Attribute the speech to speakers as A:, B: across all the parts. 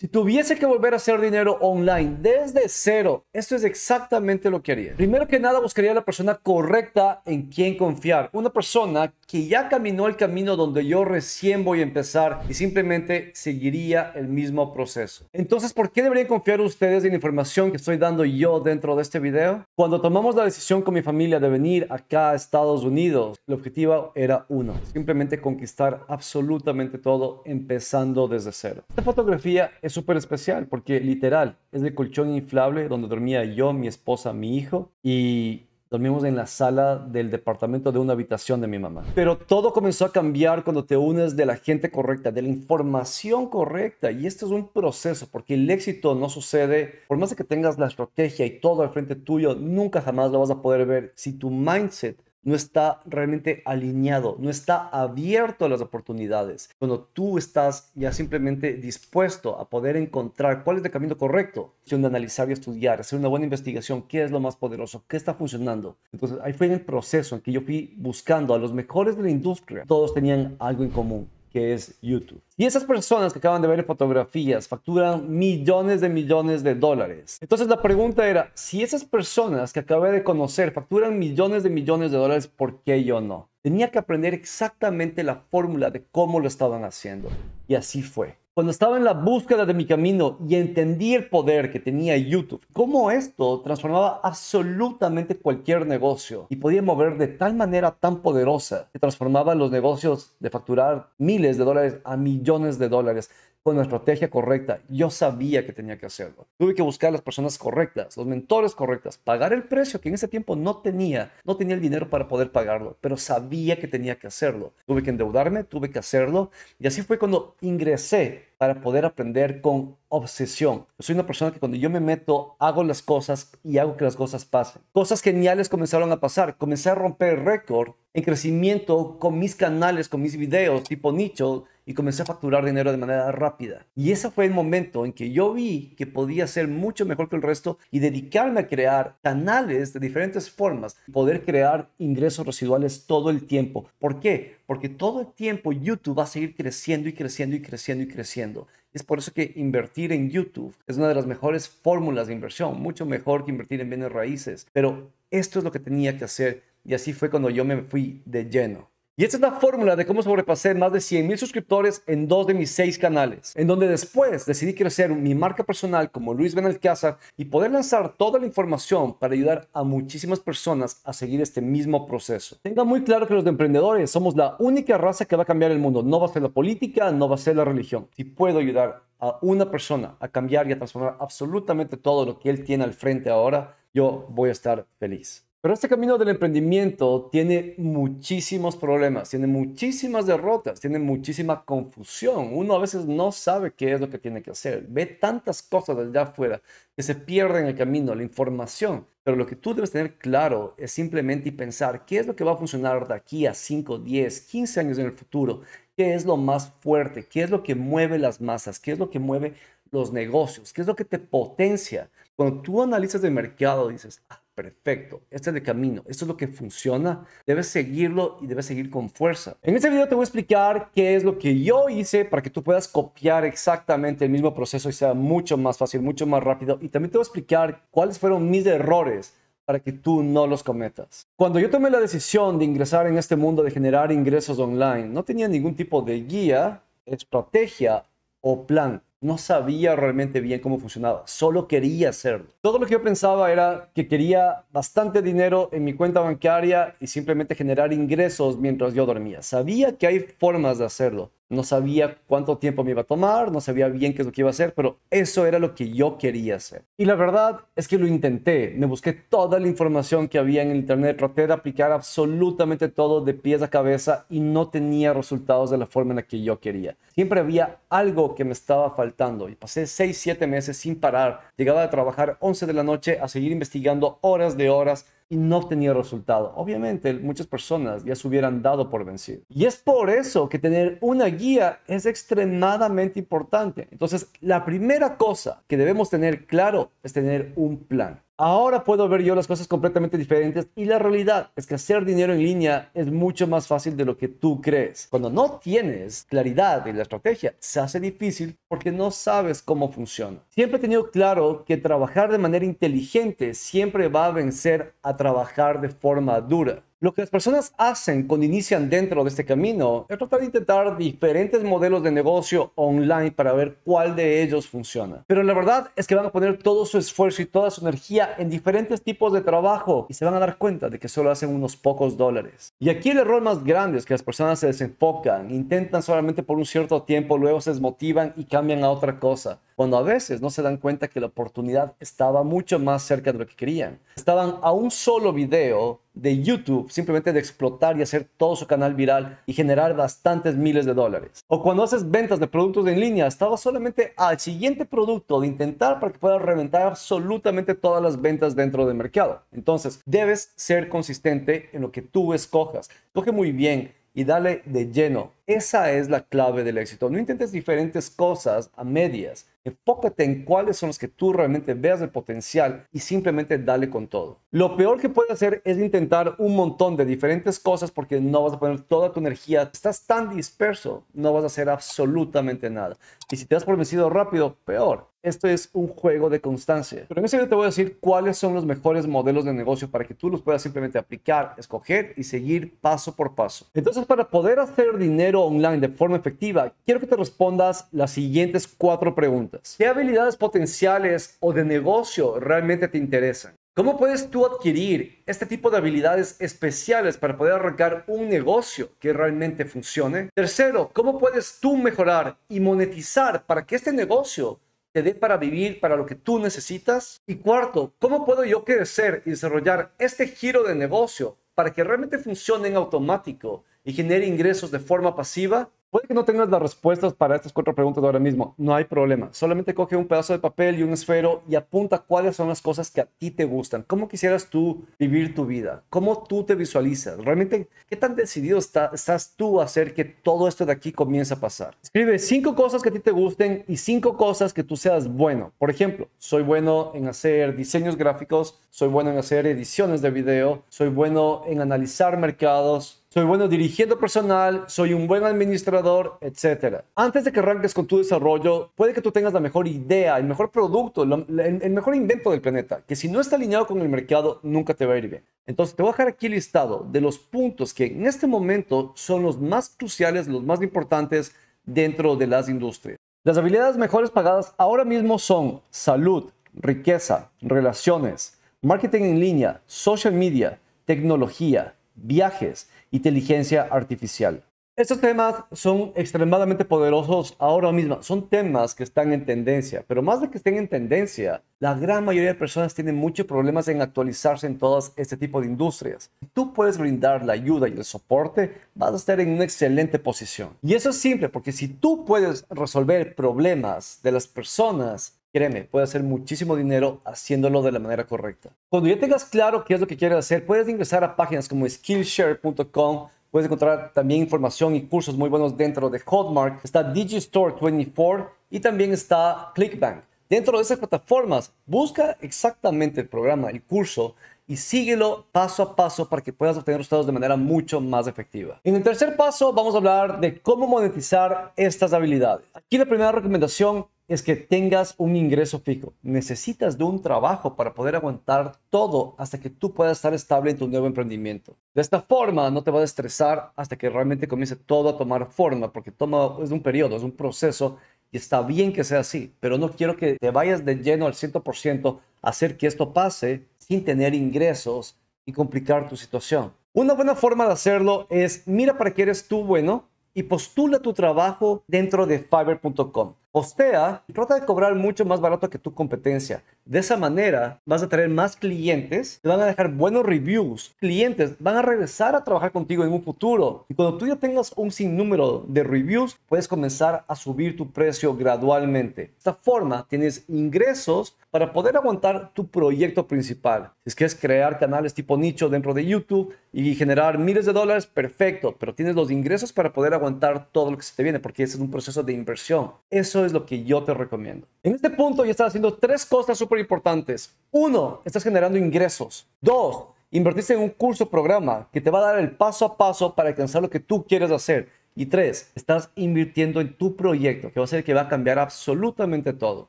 A: Si tuviese que volver a hacer dinero online desde cero, esto es exactamente lo que haría. Primero que nada, buscaría a la persona correcta en quien confiar. Una persona que ya caminó el camino donde yo recién voy a empezar y simplemente seguiría el mismo proceso. Entonces, ¿por qué deberían confiar ustedes en la información que estoy dando yo dentro de este video? Cuando tomamos la decisión con mi familia de venir acá a Estados Unidos, el objetivo era uno, simplemente conquistar absolutamente todo empezando desde cero. Esta fotografía es súper especial porque literal es de colchón inflable donde dormía yo, mi esposa, mi hijo y Dormimos en la sala del departamento de una habitación de mi mamá. Pero todo comenzó a cambiar cuando te unes de la gente correcta, de la información correcta. Y esto es un proceso, porque el éxito no sucede, por más de que tengas la estrategia y todo al frente tuyo, nunca jamás lo vas a poder ver si tu mindset no está realmente alineado, no está abierto a las oportunidades. Cuando tú estás ya simplemente dispuesto a poder encontrar cuál es el camino correcto, de analizar y estudiar, hacer una buena investigación, qué es lo más poderoso, qué está funcionando. Entonces ahí fue en el proceso en que yo fui buscando a los mejores de la industria. Todos tenían algo en común que es YouTube. Y esas personas que acaban de ver fotografías facturan millones de millones de dólares. Entonces la pregunta era, si esas personas que acabé de conocer facturan millones de millones de dólares, ¿por qué yo no? Tenía que aprender exactamente la fórmula de cómo lo estaban haciendo. Y así fue. Cuando estaba en la búsqueda de mi camino y entendí el poder que tenía YouTube, cómo esto transformaba absolutamente cualquier negocio y podía mover de tal manera tan poderosa que transformaba los negocios de facturar miles de dólares a millones de dólares con la estrategia correcta. Yo sabía que tenía que hacerlo. Tuve que buscar las personas correctas, los mentores correctos, pagar el precio que en ese tiempo no tenía. No tenía el dinero para poder pagarlo, pero sabía que tenía que hacerlo. Tuve que endeudarme, tuve que hacerlo. Y así fue cuando ingresé para poder aprender con obsesión. soy una persona que cuando yo me meto, hago las cosas y hago que las cosas pasen. Cosas geniales comenzaron a pasar. Comencé a romper récord en crecimiento con mis canales, con mis videos tipo nicho y comencé a facturar dinero de manera rápida. Y ese fue el momento en que yo vi que podía ser mucho mejor que el resto y dedicarme a crear canales de diferentes formas, poder crear ingresos residuales todo el tiempo. ¿Por qué? Porque todo el tiempo YouTube va a seguir creciendo y creciendo y creciendo y creciendo. Es por eso que invertir en YouTube es una de las mejores fórmulas de inversión, mucho mejor que invertir en bienes raíces. Pero esto es lo que tenía que hacer y así fue cuando yo me fui de lleno. Y esta es la fórmula de cómo sobrepasé más de 100 mil suscriptores en dos de mis seis canales, en donde después decidí crecer mi marca personal como Luis Benalcázar y poder lanzar toda la información para ayudar a muchísimas personas a seguir este mismo proceso. Tenga muy claro que los emprendedores somos la única raza que va a cambiar el mundo. No va a ser la política, no va a ser la religión. Si puedo ayudar a una persona a cambiar y a transformar absolutamente todo lo que él tiene al frente ahora, yo voy a estar feliz. Pero este camino del emprendimiento tiene muchísimos problemas, tiene muchísimas derrotas, tiene muchísima confusión. Uno a veces no sabe qué es lo que tiene que hacer. Ve tantas cosas allá afuera que se pierde en el camino, la información. Pero lo que tú debes tener claro es simplemente pensar qué es lo que va a funcionar de aquí a 5, 10, 15 años en el futuro. ¿Qué es lo más fuerte? ¿Qué es lo que mueve las masas? ¿Qué es lo que mueve los negocios? ¿Qué es lo que te potencia? Cuando tú analizas el mercado, dices, ah, perfecto, este es el camino, esto es lo que funciona, debes seguirlo y debes seguir con fuerza. En este video te voy a explicar qué es lo que yo hice para que tú puedas copiar exactamente el mismo proceso y sea mucho más fácil, mucho más rápido. Y también te voy a explicar cuáles fueron mis errores para que tú no los cometas. Cuando yo tomé la decisión de ingresar en este mundo de generar ingresos online, no tenía ningún tipo de guía, estrategia o plan no sabía realmente bien cómo funcionaba, solo quería hacerlo. Todo lo que yo pensaba era que quería bastante dinero en mi cuenta bancaria y simplemente generar ingresos mientras yo dormía. Sabía que hay formas de hacerlo, no sabía cuánto tiempo me iba a tomar, no sabía bien qué es lo que iba a hacer, pero eso era lo que yo quería hacer. Y la verdad es que lo intenté, me busqué toda la información que había en el internet, traté de aplicar absolutamente todo de pies a cabeza y no tenía resultados de la forma en la que yo quería. Siempre había algo que me estaba faltando y pasé 6, 7 meses sin parar. Llegaba a trabajar 11 de la noche a seguir investigando horas de horas y no obtenía resultado. Obviamente, muchas personas ya se hubieran dado por vencido. Y es por eso que tener una guía es extremadamente importante. Entonces, la primera cosa que debemos tener claro es tener un plan. Ahora puedo ver yo las cosas completamente diferentes y la realidad es que hacer dinero en línea es mucho más fácil de lo que tú crees. Cuando no tienes claridad en la estrategia, se hace difícil porque no sabes cómo funciona. Siempre he tenido claro que trabajar de manera inteligente siempre va a vencer a trabajar de forma dura. Lo que las personas hacen cuando inician dentro de este camino es tratar de intentar diferentes modelos de negocio online para ver cuál de ellos funciona. Pero la verdad es que van a poner todo su esfuerzo y toda su energía en diferentes tipos de trabajo y se van a dar cuenta de que solo hacen unos pocos dólares. Y aquí el error más grande es que las personas se desenfocan, intentan solamente por un cierto tiempo, luego se desmotivan y cambian a otra cosa cuando a veces no se dan cuenta que la oportunidad estaba mucho más cerca de lo que querían. Estaban a un solo video de YouTube, simplemente de explotar y hacer todo su canal viral y generar bastantes miles de dólares. O cuando haces ventas de productos en línea, estaba solamente al siguiente producto de intentar para que puedas reventar absolutamente todas las ventas dentro del mercado. Entonces, debes ser consistente en lo que tú escojas. Coge muy bien y dale de lleno. Esa es la clave del éxito. No intentes diferentes cosas a medias. Enfócate en cuáles son los que tú realmente veas el potencial y simplemente dale con todo. Lo peor que puedes hacer es intentar un montón de diferentes cosas porque no vas a poner toda tu energía. Estás tan disperso, no vas a hacer absolutamente nada. Y si te has por vencido rápido, peor. Esto es un juego de constancia. Pero en este video te voy a decir cuáles son los mejores modelos de negocio para que tú los puedas simplemente aplicar, escoger y seguir paso por paso. Entonces, para poder hacer dinero online de forma efectiva, quiero que te respondas las siguientes cuatro preguntas. ¿Qué habilidades potenciales o de negocio realmente te interesan? ¿Cómo puedes tú adquirir este tipo de habilidades especiales para poder arrancar un negocio que realmente funcione? Tercero, ¿cómo puedes tú mejorar y monetizar para que este negocio te dé para vivir para lo que tú necesitas? Y cuarto, ¿cómo puedo yo crecer y desarrollar este giro de negocio para que realmente funcione en automático y genere ingresos de forma pasiva? Puede que no tengas las respuestas para estas cuatro preguntas ahora mismo, no hay problema. Solamente coge un pedazo de papel y un esfero y apunta cuáles son las cosas que a ti te gustan. ¿Cómo quisieras tú vivir tu vida? ¿Cómo tú te visualizas? ¿Realmente qué tan decidido estás tú a hacer que todo esto de aquí comience a pasar? Escribe cinco cosas que a ti te gusten y cinco cosas que tú seas bueno. Por ejemplo, soy bueno en hacer diseños gráficos, soy bueno en hacer ediciones de video, soy bueno en analizar mercados, soy bueno dirigiendo personal, soy un buen administrador, etc. Antes de que arranques con tu desarrollo, puede que tú tengas la mejor idea, el mejor producto, el mejor invento del planeta, que si no está alineado con el mercado, nunca te va a ir bien. Entonces, te voy a dejar aquí listado de los puntos que en este momento son los más cruciales, los más importantes dentro de las industrias. Las habilidades mejores pagadas ahora mismo son salud, riqueza, relaciones, marketing en línea, social media, tecnología, viajes, inteligencia artificial. Estos temas son extremadamente poderosos ahora mismo. Son temas que están en tendencia, pero más de que estén en tendencia, la gran mayoría de personas tienen muchos problemas en actualizarse en todas este tipo de industrias. Si tú puedes brindar la ayuda y el soporte, vas a estar en una excelente posición. Y eso es simple, porque si tú puedes resolver problemas de las personas Créeme, puedes hacer muchísimo dinero haciéndolo de la manera correcta. Cuando ya tengas claro qué es lo que quieres hacer, puedes ingresar a páginas como skillshare.com. Puedes encontrar también información y cursos muy buenos dentro de Hotmart. Está Digistore24 y también está ClickBank. Dentro de esas plataformas, busca exactamente el programa, el curso y síguelo paso a paso para que puedas obtener resultados de manera mucho más efectiva. En el tercer paso vamos a hablar de cómo monetizar estas habilidades. Aquí la primera recomendación es que tengas un ingreso fijo. Necesitas de un trabajo para poder aguantar todo hasta que tú puedas estar estable en tu nuevo emprendimiento. De esta forma no te vas a estresar hasta que realmente comience todo a tomar forma, porque toma, es un periodo, es un proceso y está bien que sea así, pero no quiero que te vayas de lleno al 100% a hacer que esto pase sin tener ingresos y complicar tu situación. Una buena forma de hacerlo es mira para qué eres tú bueno y postula tu trabajo dentro de fiverr.com. Postea y trata de cobrar mucho más barato que tu competencia. De esa manera vas a tener más clientes, te van a dejar buenos reviews. Clientes van a regresar a trabajar contigo en un futuro. Y cuando tú ya tengas un sinnúmero de reviews, puedes comenzar a subir tu precio gradualmente. De esta forma tienes ingresos para poder aguantar tu proyecto principal. Si es que es crear canales tipo nicho dentro de YouTube y generar miles de dólares, perfecto, pero tienes los ingresos para poder aguantar todo lo que se te viene porque ese es un proceso de inversión. Eso Eso es lo que yo te recomiendo. En este punto ya estás haciendo tres cosas súper importantes. Uno, estás generando ingresos. Dos, invertiste en un curso programa que te va a dar el paso a paso para alcanzar lo que tú quieres hacer. Y tres, estás invirtiendo en tu proyecto, que va a ser que va a cambiar absolutamente todo.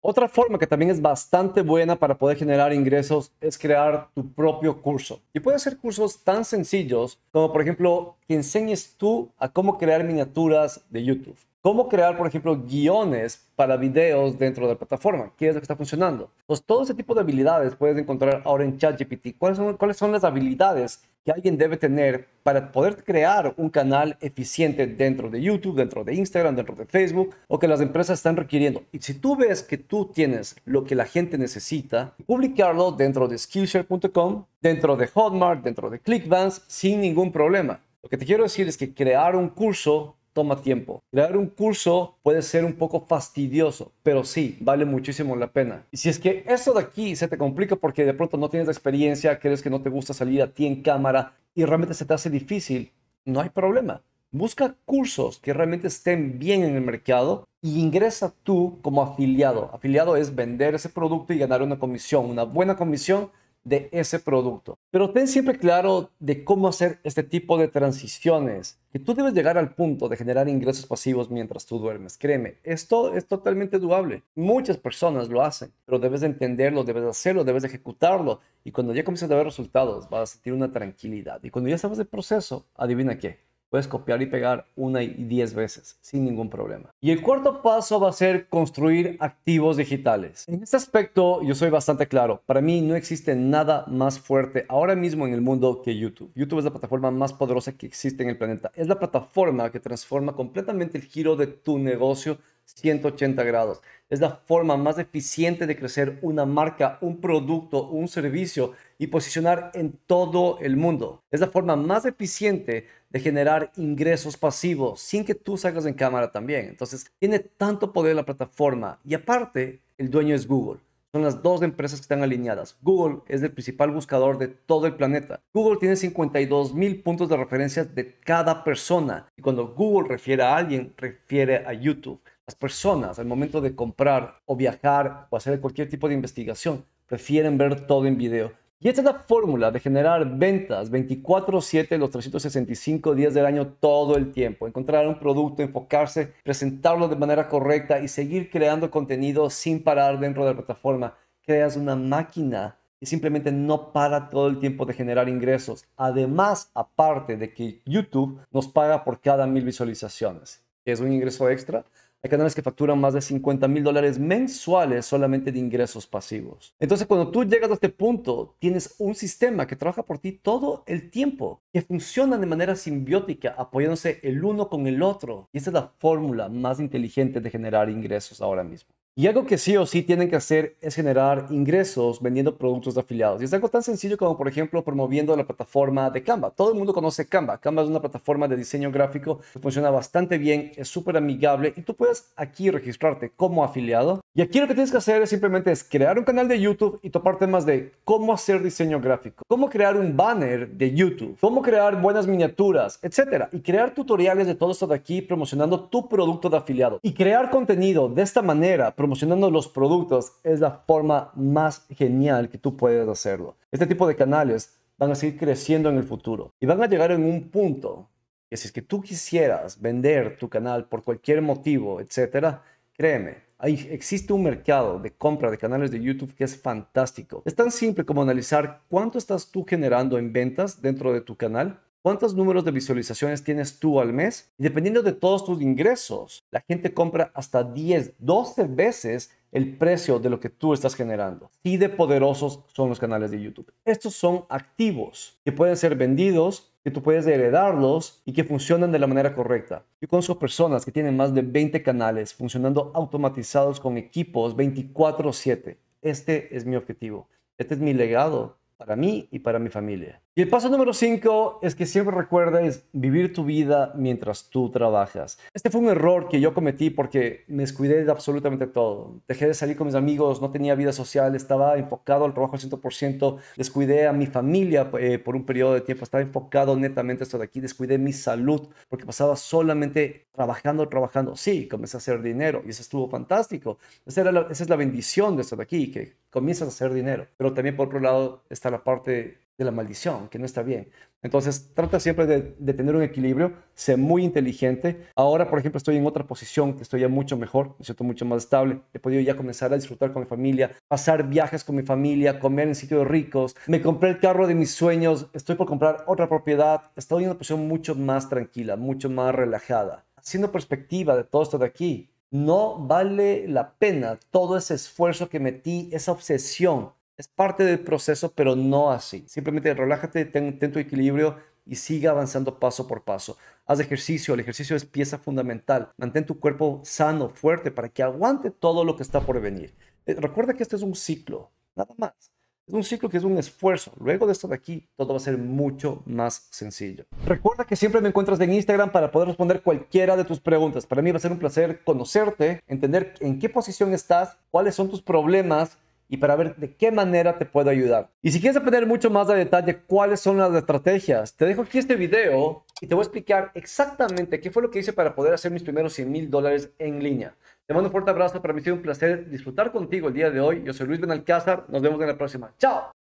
A: Otra forma que también es bastante buena para poder generar ingresos es crear tu propio curso. Y puede ser cursos tan sencillos como, por ejemplo, que enseñes tú a cómo crear miniaturas de YouTube cómo crear, por ejemplo, guiones para videos dentro de la plataforma, qué es lo que está funcionando. Pues todo ese tipo de habilidades puedes encontrar ahora en ChatGPT. ¿Cuáles son, ¿Cuáles son las habilidades que alguien debe tener para poder crear un canal eficiente dentro de YouTube, dentro de Instagram, dentro de Facebook o que las empresas están requiriendo? Y si tú ves que tú tienes lo que la gente necesita, publicarlo dentro de Skillshare.com, dentro de Hotmart, dentro de ClickBanks, sin ningún problema. Lo que te quiero decir es que crear un curso toma tiempo. Crear un curso puede ser un poco fastidioso, pero sí, vale muchísimo la pena. Y si es que eso de aquí se te complica porque de pronto no tienes la experiencia, crees que no te gusta salir a ti en cámara y realmente se te hace difícil, no hay problema. Busca cursos que realmente estén bien en el mercado y ingresa tú como afiliado. Afiliado es vender ese producto y ganar una comisión, una buena comisión de ese producto. Pero ten siempre claro de cómo hacer este tipo de transiciones, que tú debes llegar al punto de generar ingresos pasivos mientras tú duermes. Créeme, esto es totalmente doable. Muchas personas lo hacen, pero debes de entenderlo, debes de hacerlo, debes de ejecutarlo. Y cuando ya comiences a ver resultados, vas a sentir una tranquilidad. Y cuando ya sabes el proceso, adivina qué, puedes copiar y pegar una y diez veces sin ningún problema. Y el cuarto paso va a ser construir activos digitales. En este aspecto yo soy bastante claro. Para mí no existe nada más fuerte ahora mismo en el mundo que YouTube. YouTube es la plataforma más poderosa que existe en el planeta. Es la plataforma que transforma completamente el giro de tu negocio 180 grados. Es la forma más eficiente de crecer una marca, un producto, un servicio y posicionar en todo el mundo. Es la forma más eficiente de generar ingresos pasivos sin que tú salgas en cámara también. Entonces, tiene tanto poder la plataforma y aparte, el dueño es Google. Son las dos empresas que están alineadas. Google es el principal buscador de todo el planeta. Google tiene 52 mil puntos de referencia de cada persona. Y cuando Google refiere a alguien, refiere a YouTube. Las personas al momento de comprar o viajar o hacer cualquier tipo de investigación prefieren ver todo en video. Y esta es la fórmula de generar ventas 24/7 los 365 días del año todo el tiempo. Encontrar un producto, enfocarse, presentarlo de manera correcta y seguir creando contenido sin parar dentro de la plataforma. Creas una máquina y simplemente no para todo el tiempo de generar ingresos. Además, aparte de que YouTube nos paga por cada mil visualizaciones, es un ingreso extra, hay canales que facturan más de 50 mil dólares mensuales solamente de ingresos pasivos. Entonces, cuando tú llegas a este punto, tienes un sistema que trabaja por ti todo el tiempo, que funciona de manera simbiótica, apoyándose el uno con el otro. Y esa es la fórmula más inteligente de generar ingresos ahora mismo. Y algo que sí o sí tienen que hacer es generar ingresos vendiendo productos de afiliados. Y es algo tan sencillo como, por ejemplo, promoviendo la plataforma de Canva. Todo el mundo conoce Canva. Canva es una plataforma de diseño gráfico que funciona bastante bien, es súper amigable y tú puedes aquí registrarte como afiliado. Y aquí lo que tienes que hacer es simplemente es crear un canal de YouTube y topar temas de cómo hacer diseño gráfico, cómo crear un banner de YouTube, cómo crear buenas miniaturas, etcétera. Y crear tutoriales de todo esto de aquí promocionando tu producto de afiliado. Y crear contenido de esta manera, promocionando los productos es la forma más genial que tú puedes hacerlo. Este tipo de canales van a seguir creciendo en el futuro y van a llegar en un punto que si es que tú quisieras vender tu canal por cualquier motivo, etcétera, créeme, ahí existe un mercado de compra de canales de YouTube que es fantástico. Es tan simple como analizar cuánto estás tú generando en ventas dentro de tu canal ¿Cuántos números de visualizaciones tienes tú al mes? Y dependiendo de todos tus ingresos, la gente compra hasta 10, 12 veces el precio de lo que tú estás generando. Y de poderosos son los canales de YouTube. Estos son activos que pueden ser vendidos, que tú puedes heredarlos y que funcionan de la manera correcta. Yo conozco personas que tienen más de 20 canales funcionando automatizados con equipos 24/7. Este es mi objetivo. Este es mi legado para mí y para mi familia. Y el paso número 5 es que siempre recuerdes vivir tu vida mientras tú trabajas. Este fue un error que yo cometí porque me descuidé de absolutamente todo. Dejé de salir con mis amigos, no tenía vida social, estaba enfocado al trabajo al 100%, descuidé a mi familia eh, por un periodo de tiempo, estaba enfocado netamente esto de aquí, descuidé mi salud porque pasaba solamente trabajando, trabajando. Sí, comencé a hacer dinero y eso estuvo fantástico. Esa, esa es la bendición de esto de aquí, que comienzas a hacer dinero. Pero también por otro lado está la parte de la maldición, que no está bien. Entonces, trata siempre de, tener un equilibrio, sé muy inteligente. Ahora, por ejemplo, estoy en otra posición que estoy ya mucho mejor, me siento mucho más estable. He podido ya comenzar a disfrutar con mi familia, pasar viajes con mi familia, comer en sitios ricos. Me compré el carro de mis sueños, estoy por comprar otra propiedad. Estoy en una posición mucho más tranquila, mucho más relajada. Haciendo perspectiva de todo esto de aquí, no vale la pena todo ese esfuerzo que metí, esa obsesión es parte del proceso, pero no así. Simplemente relájate, ten, tu equilibrio y siga avanzando paso por paso. Haz ejercicio, el ejercicio es pieza fundamental. Mantén tu cuerpo sano, fuerte, para que aguante todo lo que está por venir. Eh, recuerda que este es un ciclo, nada más. Es un ciclo que es un esfuerzo. Luego de esto de aquí, todo va a ser mucho más sencillo. Recuerda que siempre me encuentras en Instagram para poder responder cualquiera de tus preguntas. Para mí va a ser un placer conocerte, entender en qué posición estás, cuáles son tus problemas y para ver de qué manera te puedo ayudar. Y si quieres aprender mucho más de detalle cuáles son las estrategias, te dejo aquí este video y te voy a explicar exactamente qué fue lo que hice para poder hacer mis primeros 100 mil dólares en línea. Te mando un fuerte abrazo, para mí ha sido un placer disfrutar contigo el día de hoy. Yo soy Luis Benalcázar, nos vemos en la próxima. ¡Chao!